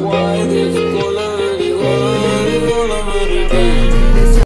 Why this color, color, color, color,